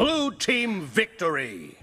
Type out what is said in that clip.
Blue team victory!